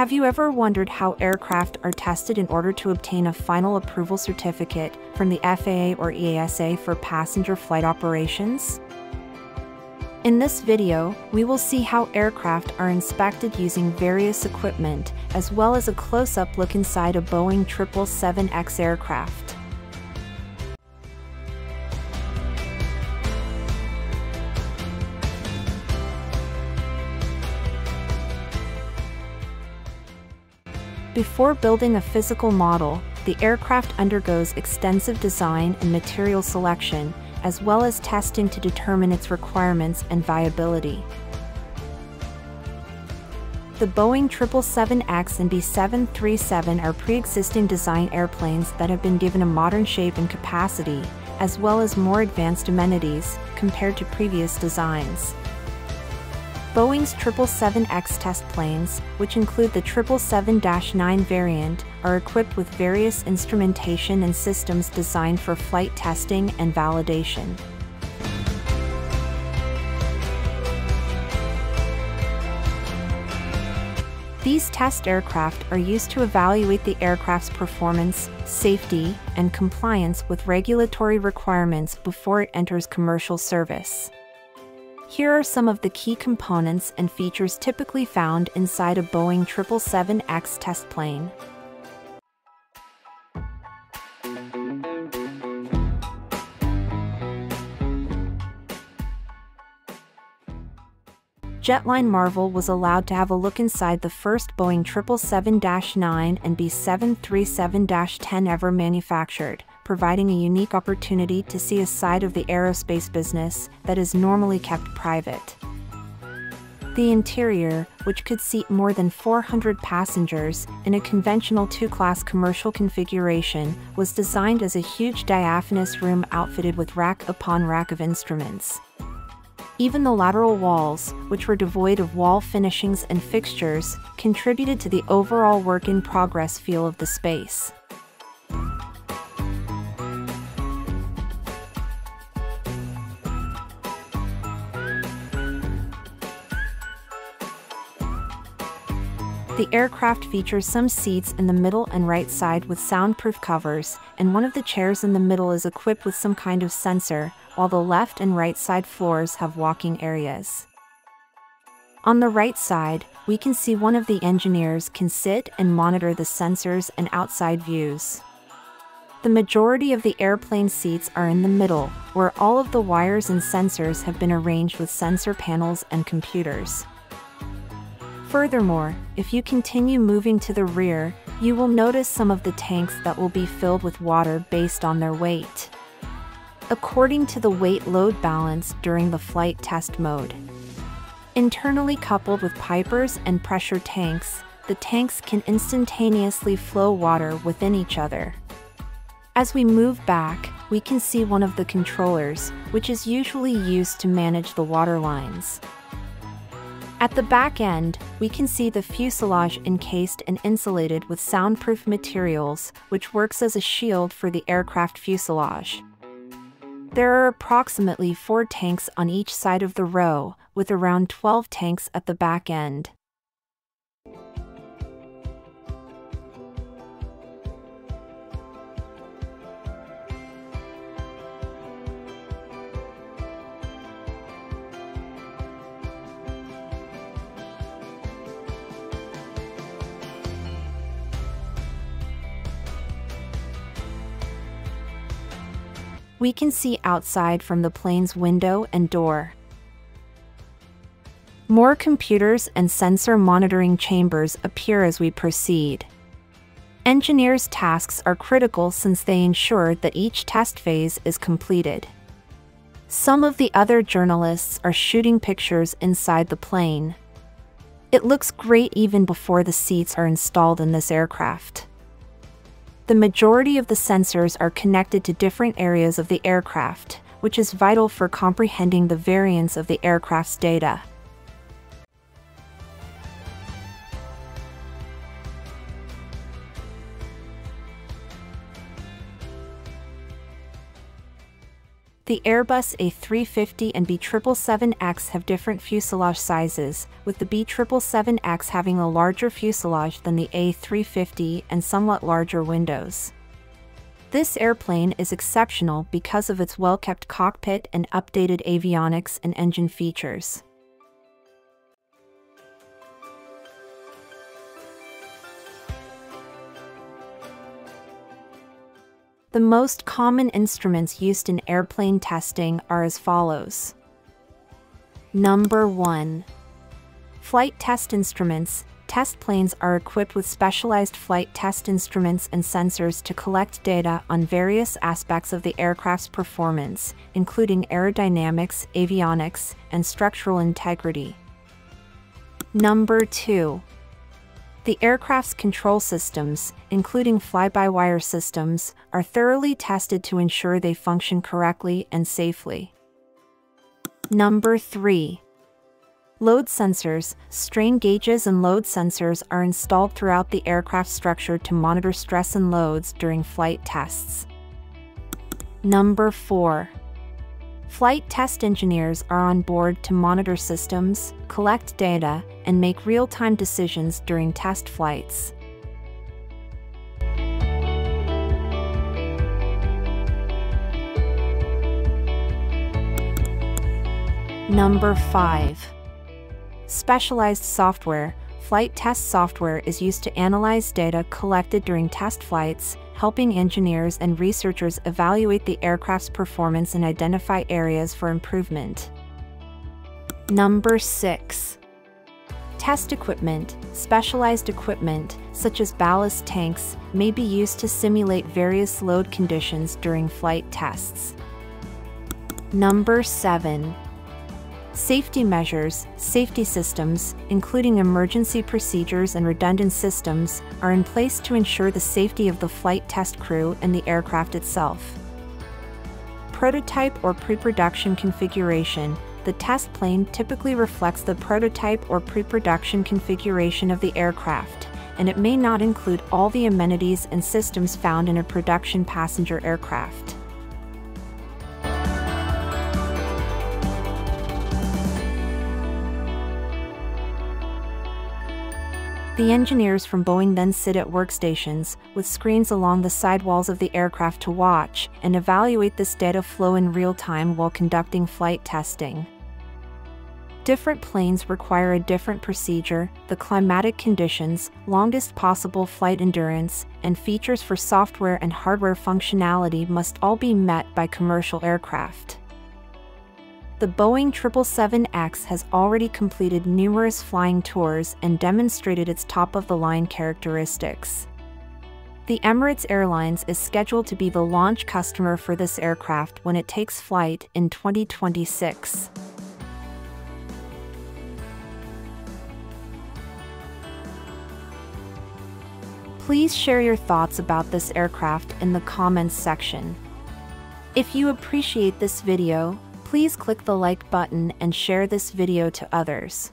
Have you ever wondered how aircraft are tested in order to obtain a final approval certificate from the FAA or EASA for passenger flight operations? In this video, we will see how aircraft are inspected using various equipment, as well as a close-up look inside a Boeing 777X aircraft. Before building a physical model, the aircraft undergoes extensive design and material selection, as well as testing to determine its requirements and viability. The Boeing 777X and B737 are pre-existing design airplanes that have been given a modern shape and capacity, as well as more advanced amenities, compared to previous designs. Boeing's 777X test planes, which include the 777-9 variant, are equipped with various instrumentation and systems designed for flight testing and validation. These test aircraft are used to evaluate the aircraft's performance, safety, and compliance with regulatory requirements before it enters commercial service. Here are some of the key components and features typically found inside a Boeing 777X test plane. Jetline Marvel was allowed to have a look inside the first Boeing 777-9 and B737-10 ever manufactured, providing a unique opportunity to see a side of the aerospace business that is normally kept private. The interior, which could seat more than 400 passengers in a conventional two-class commercial configuration, was designed as a huge diaphanous room outfitted with rack upon rack of instruments. Even the lateral walls, which were devoid of wall finishings and fixtures, contributed to the overall work-in-progress feel of the space. The aircraft features some seats in the middle and right side with soundproof covers, and one of the chairs in the middle is equipped with some kind of sensor, while the left and right side floors have walking areas. On the right side, we can see one of the engineers can sit and monitor the sensors and outside views. The majority of the airplane seats are in the middle, where all of the wires and sensors have been arranged with sensor panels and computers. Furthermore, if you continue moving to the rear, you will notice some of the tanks that will be filled with water based on their weight. According to the weight-load balance during the flight test mode. Internally coupled with pipers and pressure tanks, the tanks can instantaneously flow water within each other. As we move back, we can see one of the controllers, which is usually used to manage the water lines. At the back end, we can see the fuselage encased and insulated with soundproof materials, which works as a shield for the aircraft fuselage. There are approximately four tanks on each side of the row, with around 12 tanks at the back end. We can see outside from the plane's window and door. More computers and sensor monitoring chambers appear as we proceed. Engineers' tasks are critical since they ensure that each test phase is completed. Some of the other journalists are shooting pictures inside the plane. It looks great even before the seats are installed in this aircraft. The majority of the sensors are connected to different areas of the aircraft, which is vital for comprehending the variance of the aircraft's data. The Airbus A350 and B777X have different fuselage sizes, with the B777X having a larger fuselage than the A350 and somewhat larger windows. This airplane is exceptional because of its well-kept cockpit and updated avionics and engine features. The most common instruments used in airplane testing are as follows. Number 1. Flight test instruments. Test planes are equipped with specialized flight test instruments and sensors to collect data on various aspects of the aircraft's performance, including aerodynamics, avionics, and structural integrity. Number 2. The aircraft's control systems, including fly-by-wire systems, are thoroughly tested to ensure they function correctly and safely. Number 3. Load sensors, strain gauges and load sensors are installed throughout the aircraft structure to monitor stress and loads during flight tests. Number 4. Flight test engineers are on board to monitor systems, collect data, and make real-time decisions during test flights. Number 5. Specialized software. Flight test software is used to analyze data collected during test flights, helping engineers and researchers evaluate the aircraft's performance and identify areas for improvement. Number 6. Test equipment, specialized equipment, such as ballast tanks, may be used to simulate various load conditions during flight tests. Number 7. Safety measures, safety systems, including emergency procedures and redundant systems, are in place to ensure the safety of the flight test crew and the aircraft itself. Prototype or pre-production configuration, the test plane typically reflects the prototype or pre-production configuration of the aircraft, and it may not include all the amenities and systems found in a production passenger aircraft. The engineers from Boeing then sit at workstations, with screens along the side walls of the aircraft to watch and evaluate this data flow in real time while conducting flight testing. Different planes require a different procedure, the climatic conditions, longest possible flight endurance, and features for software and hardware functionality must all be met by commercial aircraft. The Boeing 777X has already completed numerous flying tours and demonstrated its top-of-the-line characteristics. The Emirates Airlines is scheduled to be the launch customer for this aircraft when it takes flight in 2026. Please share your thoughts about this aircraft in the comments section. If you appreciate this video, Please click the like button and share this video to others.